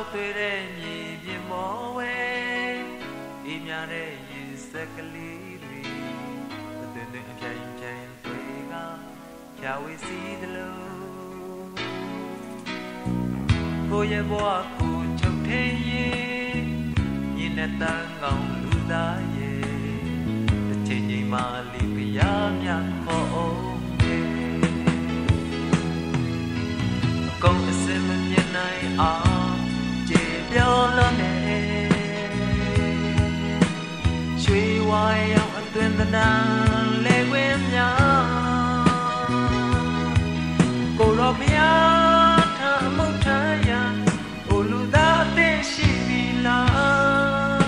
က်သွေးတဲ့မြေပြင်မောဝဲအေးများတဲ့ရင်စက်ကလေးတွေအသွင်သွင်အပြိုင်ပြိုင်တွေကဖြာဝေစီသလိုကိုရဲ့ဘဝကိုချုပ်ထင်းရင်ညင်တဲ့တန်ကောင်းလူသားရဲ့တစ်ချိန်ချိန်မှလေးကရမြခေါ်အောင် ဝါရောက်အတွင်သနာလေခွင်းများကိုရောဖျားထမုတ်ထရအိုလူသားအသိရှိပြီလား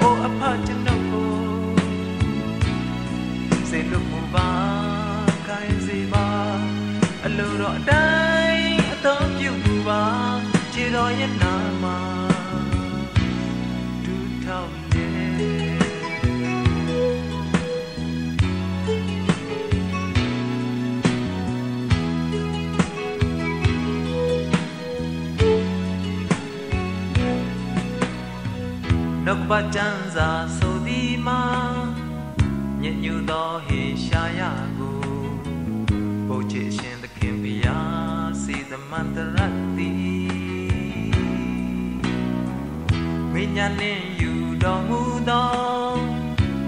အိုအဖကျွန်ုပ်ကိုစေလို့မပါခိုင်းစေပါအလိုတော့အတိုင်းအတော်ပြုပါခြေတော်ရဲ့နာမှာ နှုတ်ပတ်ကျမ်းစာဆိုသည်မှာညညူသောဟေရှာယကိုဘုရားရှင်သခင်ဘုရားစေသမန္တရတ်တိမိညာနှင့်ယူတော်မူသော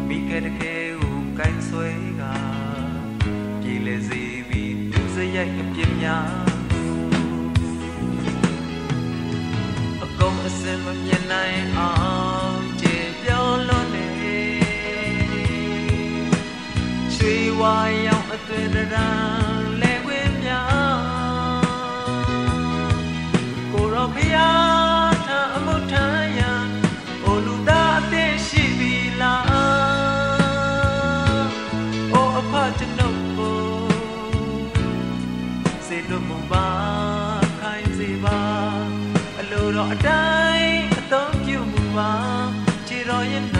မိကတကယ်ကိုကိုင်းဆွဲကပြည်လေစီပြီးသူစရိုက်အပြစ်များအကုန်အစင်မမြင်နိုင်အောင် ဝါရောင်အသွင်တရံလဲခွေများကိုရောဖျားထအမှုထမ်းရန်အိုလူသားအသိရှိပြီလားအိုအဖကျွန်ုပ်ကိုစေလို့မပါခိုင်းစေပါအလိုတော်အတိုင်းအသုံးပြုမှုပါခြေတော်ရဲ့နာ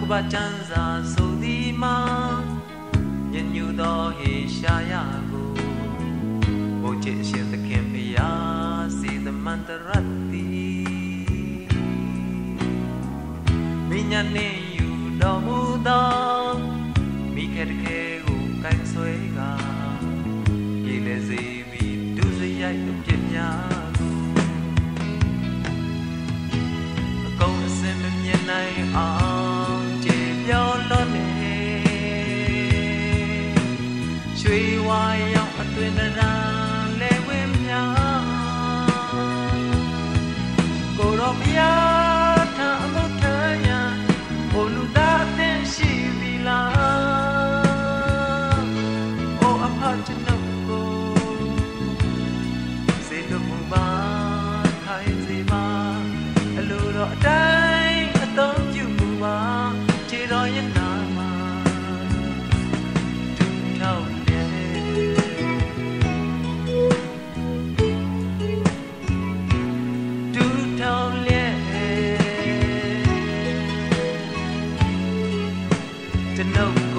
ကပချမ်းစာဆိုသည်မှာညညူသောဟေရှာယကိုဘုရားအရှင်သခင်ဖျားစီသမန္တရတ်တိမိညာနှင့်ယူတော်မူသောမိခက်တခဲကိုကိုင်းဆွဲကရေလေစီပြီးဒုစရိုက်အပြစ်များကိုအကုန်အစင်မမြင်နိုင်အောင် ရွှေဝါရောက်အတွင်တရာလဲဝင်းများကိုရောပြား to know.